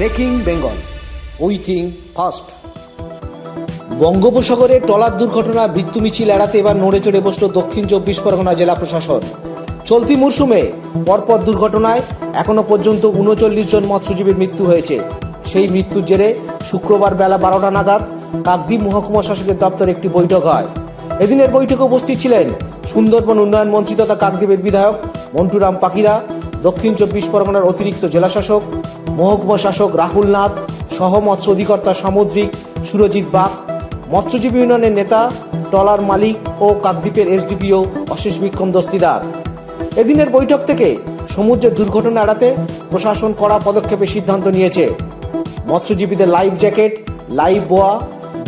Breaking Bengal we think first বঙ্গোপসাগরে trawler দুর্ঘটনা মৃত্যু মিছিল এড়াতে এবার নড়ে চড়ে বসল দক্ষিণ চব্বিশ পরগনা জেলা প্রশাসন। চলতি মরশুমে পরপর দুর্ঘটনায় এখনও পর্যন্ত উনচল্লিশ জন মৎস্যজীবীর মৃত্যু হয়েছে। সেই মৃত্যুর জেরে শুক্রবার বেলা বারোটা নাগাদ কাকদ্বীপ মহকুমা শাসকের দপ্তরে একটি বৈঠক হয়। এদিনের বৈঠকে উপস্থিত ছিলেন সুন্দরবন উন্নয়ন মন্ত্রী তথা কাকদ্বীপের বিধায়ক মন্টুরাম পাকিরা, দক্ষিণ চব্বিশ পরগনার অতিরিক্ত জেলাশাসক মহকুমা শাসক রাহুল নাথ, সহ মৎস্য অধিকর্তা সামুদ্রিক সুরজিৎ বাগ, মৎস্যজীবী ইউনিয়নের নেতা ট্রলার মালিক ও কাকদ্বীপের এসডিপিও অশেষ বিক্রম দস্তিদার। এদিনের বৈঠক থেকে সমুদ্রের দুর্ঘটনা এড়াতে প্রশাসন কড়া পদক্ষেপের সিদ্ধান্ত নিয়েছে। মৎস্যজীবীদের লাইফ জ্যাকেট, লাইফ বোয়া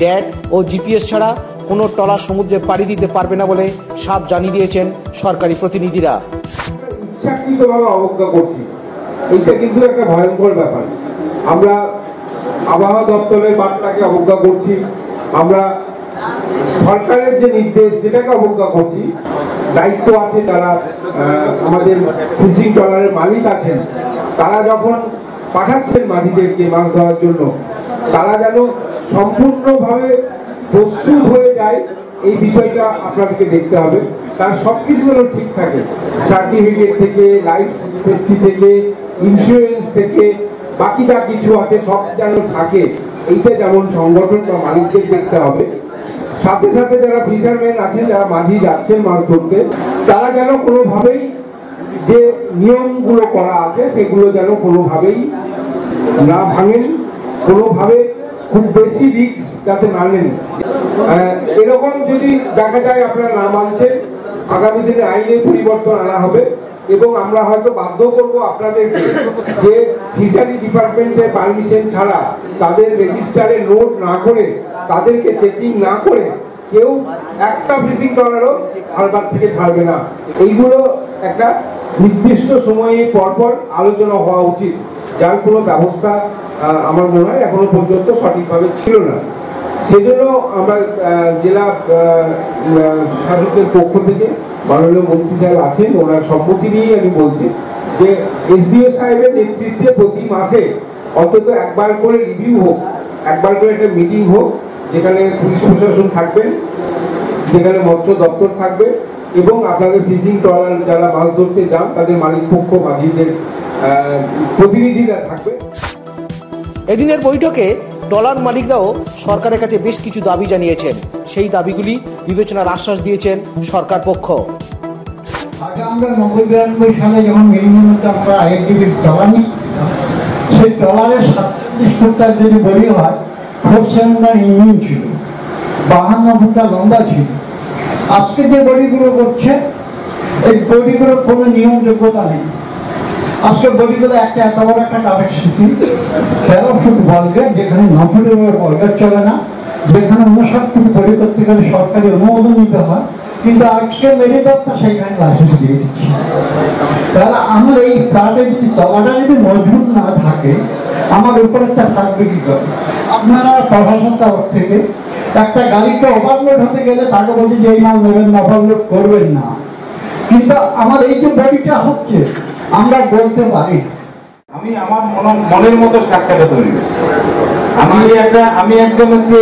ড্যাট ও জিপিএস ছাড়া কোনো ট্রলার সমুদ্রে পাড়ি দিতে পারবে না বলে সাপ জানিয়ে দিয়েছেন সরকারি প্রতিনিধিরা। অবজ্ঞা করছি। এইটা কিন্তু একটা ভয়ঙ্কর ব্যাপার। আমরা আবহাওয়া দপ্তরের বার্তাকে অবজ্ঞা করছি, আমরা সরকারের যে নির্দেশ সেটাকে অবজ্ঞা করছি। দায়িত্ব আছে যারা আমাদের ফিশিং ট্রলারের মালিক আছেন, তারা যখন পাঠাচ্ছেন মাঝিদেরকে মাছ ধরার জন্য, তারা যেন সম্পূর্ণভাবে প্রস্তুত হয়ে যায়, এই বিষয়টা আপনাদেরকে দেখতে হবে। তার সব কিছু যেন ঠিক থাকে। সার্টিফিকেট থেকে লাইফ সেফটি থেকে ইন্স্যুরেন্স থেকে বাকি যা কিছু আছে, সব যেন থাকে, এইটা যেমন সংগঠন বা মালিকদের দেখতে হবে। সাথে সাথে যারা ফিশারম্যান আছেন, যারা মাঝি যাচ্ছেন মাছ ধরতে, তারা যেন কোনোভাবেই যে নিয়মগুলো করা আছে, সেগুলো যেন কোনোভাবেই না ভাঙেন, কোনোভাবে খুব বেশি রিস্ক যাতে না নেন। এরকম যদি দেখা যায় আপনারা না মানছেন আগামী দিনে আইনে পরিবর্তন আনা হবে। এবং আমরা হয়তো বাধ্য করব আপনাদেরকে যে ফিশারি ডিপার্টমেন্টের পারমিশন ছাড়া তাদের রেজিস্টারে নোট না করে, তাদেরকে চেকিং না করে কেউ একটা ফিশিং ট্রলারও হারবার থেকে ছাড়বে না। এইগুলো একটা নির্দিষ্ট সময়ে পরপর আলোচনা হওয়া উচিত। যার কোনো ব্যবস্থা আমার মনে হয় এখনও পর্যন্ত সঠিকভাবে ছিল না। সেজন্য আমরা জেলা শাসকের পক্ষ থেকে মাননীয় মন্ত্রী সাহেব আছেন, ওনার সম্মতি নিয়েই আমি বলছি যে এসডিও সাহেবের নেতৃত্বে প্রতি মাসে অন্তত একবার করে রিভিউ হোক, একবার করে একটা মিটিং হোক, যেখানে পুলিশ প্রশাসন থাকবেন যেখানে মৎস্য দপ্তর থাকবে, এবং আপনাদের ফিশিং ট্রলার যারা মাছ ধরতে যান, তাদের মালিক পক্ষ মাঝিদের প্রতিনিধিরা থাকবে। এদিনের বৈঠকে ট্রলার মালিকরাও সরকারের কাছে বেশ কিছু দাবি জানিয়েছেন। সেই দাবিগুলি বিবেচনার আশ্বাস দিয়েছেন সরকার পক্ষ। আমরা যখন আমরা সেই যদি বড়ি হয় আজকে যে বডিগুলো করছে, এই বডিগুলোর কোনো নিয়মযোগ্যতা নেই। আজকে বডিগুলো একটা এত বড় একটা কানেকশন তেরো ফুট বলগেট যেখানে ন ফুটের বলগেট চলে না, যেখানে উনষাট ফুট তৈরি করতে গেলে সরকারি অনুমোদন নিতে হয়, কিন্তু আজকে মেরি দত্ত সেইখানে লাইসেন্স দিয়ে দিচ্ছে। তাহলে আমার এই ফ্ল্যাটে যদি তলাটা যদি মজবুত না থাকে, আমার উপরেরটা থাকবে কি করে? আপনারা প্রশাসন তরফ থেকে একটা গাড়িকে ওভারলোড হতে গেলে তাকে বলছি যে এই মাল নেবেন না ওভারলোড করবেন না। কিন্তু আমার এই যে বডিটা হচ্ছে আমরা বলতে পারি। আমি আমার মন- মনের মতো স্ট্রাকচারটা তৈরি করেছি। আমি একটা আমি একজন হচ্ছে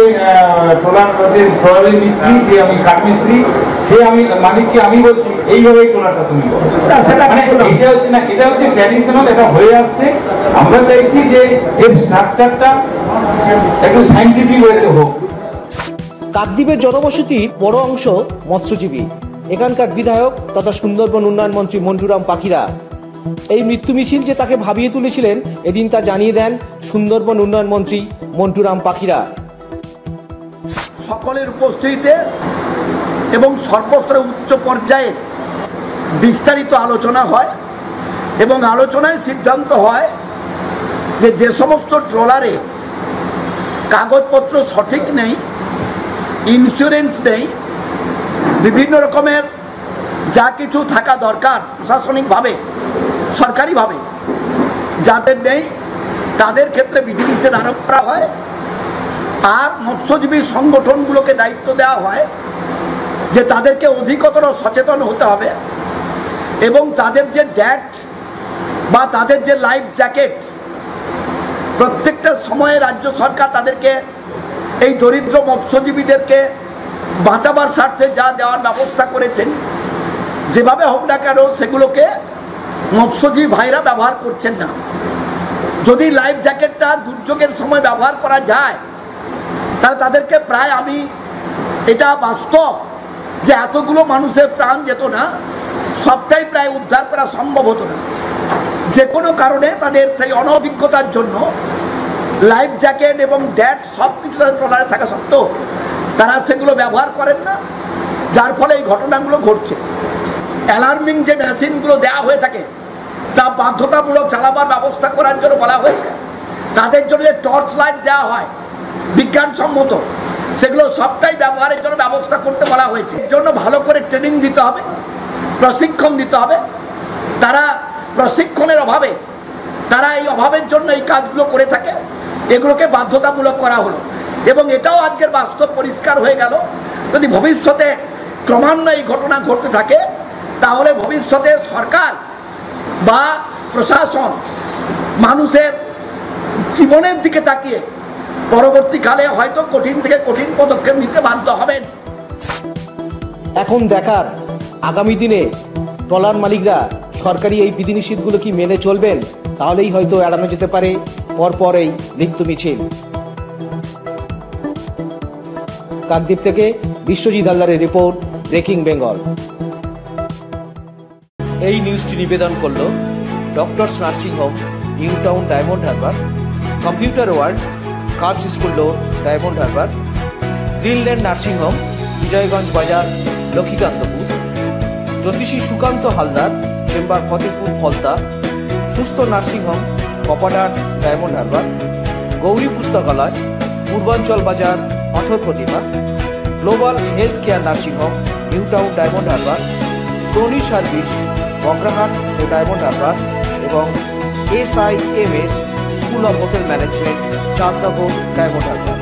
ট্রলার যে ট্রলারের মিস্ত্রি যে আমি কাঠ মিস্ত্রি সে আমি মালিককে আমি বলছি এইভাবেই ট্রলারটা তুমি। মানে এটা হচ্ছে না এটা হচ্ছে ট্র্যাডিশনাল এটা হয়ে আসছে। আমরা চাইছি যে এর স্ট্রাকচারটা একটু সাইন্টিফিক ওয়েতে হোক। কাকদ্বীপের জনবসতির বড় অংশ মৎস্যজীবী। এখানকার বিধায়ক তথা সুন্দরবন উন্নয়ন মন্ত্রী মন্টুরাম পাখিরা। এই মৃত্যু মিছিল যে তাকে ভাবিয়ে তুলেছিলেন, এদিন তা জানিয়ে দেন সুন্দরবন উন্নয়ন মন্ত্রী মন্টুরাম পাখিরা। সকলের উপস্থিতিতে এবং সর্বস্তরে উচ্চ পর্যায়ে বিস্তারিত আলোচনা হয় এবং আলোচনায় সিদ্ধান্ত হয় যে যে সমস্ত ট্রলারে কাগজপত্র সঠিক নেই ইন্স্যুরেন্স নেই বিভিন্ন রকমের যা কিছু থাকা দরকার প্রশাসনিকভাবে, সরকারিভাবে, যাদের নেই, তাদের ক্ষেত্রে বিধিনিষেধ আরোপ করা হয়। আর মৎস্যজীবী সংগঠনগুলোকে দায়িত্ব দেওয়া হয় যে তাদেরকে অধিকতর সচেতন হতে হবে এবং তাদের যে ড্যাট বা তাদের যে লাইফ জ্যাকেট, প্রত্যেকটা সময়ে রাজ্য সরকার তাদেরকে, এই দরিদ্র মৎস্যজীবীদেরকে বাঁচাবার স্বার্থে যা দেওয়ার ব্যবস্থা করেছেন, যেভাবে হোক না কেন সেগুলোকে মৎস্যজীবী ভাইরা ব্যবহার করছেন না। যদি লাইফ জ্যাকেটটা দুর্যোগের সময় ব্যবহার করা যায়, তাহলে তাদেরকে প্রায় আমি এটা বাস্তব যে এতগুলো মানুষের প্রাণ যেত না, সবটাই প্রায় উদ্ধার করা সম্ভব হতো না। যে কোনো কারণে তাদের সেই অনভিজ্ঞতার জন্য লাইফ জ্যাকেট এবং ড্যাট সব কিছু তাদের ট্রলারে থাকা সত্ত্বেও তারা সেগুলো ব্যবহার করেন না, যার ফলে এই ঘটনাগুলো ঘটছে। অ্যালার্মিং যে মেশিনগুলো দেওয়া হয়ে থাকে, তা বাধ্যতামূলক চালাবার ব্যবস্থা করার জন্য বলা হয়েছে। তাদের জন্য যে টর্চ লাইট দেওয়া হয়, বিজ্ঞানসম্মত, সেগুলো সবটাই ব্যবহারের জন্য ব্যবস্থা করতে বলা হয়েছে। এর জন্য ভালো করে ট্রেনিং দিতে হবে, প্রশিক্ষণ দিতে হবে। তারা প্রশিক্ষণের অভাবে, তারা এই অভাবের জন্য এই কাজগুলো করে থাকে। এগুলোকে বাধ্যতামূলক করা হলো। এবং এটাও আজকের বাস্তব পরিষ্কার হয়ে গেল। যদি ভবিষ্যতে ক্রমান্বয়ে এই ঘটনা ঘটতে থাকে, তাহলে ভবিষ্যতে সরকার বা প্রশাসন মানুষের জীবনের দিকে তাকিয়ে পরবর্তীকালে হয়তো কঠিন থেকে কঠিন পদক্ষেপ নিতে বাধ্য হবেন। এখন দেখার আগামী দিনে ট্রলার মালিকরা সরকারি এই বিধিনিষেধগুলো কি মেনে চলবেন, তাহলেই হয়তো এড়ানো যেতে পারে। পরপর এই মৃত্যু মিছিল। কাকদ্বীপ থেকে বিশ্বজিৎ হালদারের রিপোর্ট ব্রেকিং বেঙ্গল। এই নিউজটি নিবেদন করল doctors nursing home New Town Diamond Harbour, computer world কার্লস school road Diamond Harbour, Greenland nursing home, Bijoyganj বাজার, লক্ষ্মীকান্তপুর, জ্যোতিষী সুকান্ত হালদার, চেম্বার ফতেপুর ফলতা, সুস্থ নার্সিং হোম কপাডার ডায়মন্ড হারবার, গৌরী পুস্তকালয়, পূর্বাঞ্চল বাজার পাথর প্রতিমা, global health care nursing home New Town Diamond Harbour, crony service, Bograhat ও diamond Harbour এবং S I M S school of hotel management, Chandnagar Diamond Harbour.